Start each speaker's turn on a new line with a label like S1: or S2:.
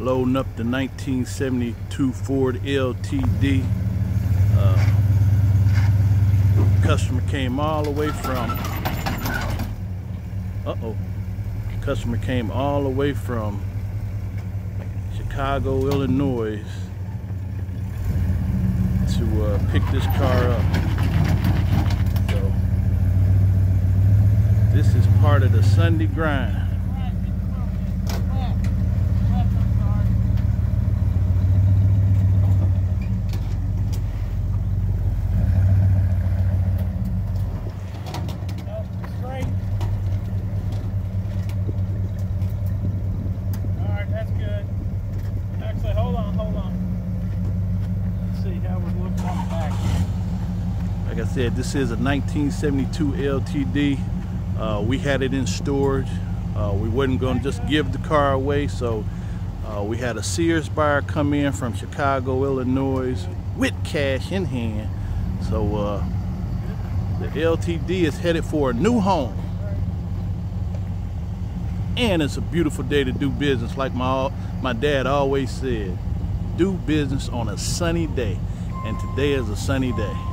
S1: loading up the 1972 Ford LTD. Uh, customer came all the way from, uh-oh, customer came all the way from Chicago, Illinois to uh, pick this car up. So, this is part of the Sunday grind. Like I said, this is a 1972 LTD. Uh, we had it in storage. Uh, we wasn't going to just give the car away, so uh, we had a Sears buyer come in from Chicago, Illinois, with cash in hand. So uh, the LTD is headed for a new home. And it's a beautiful day to do business, like my my dad always said. Do business on a sunny day, and today is a sunny day.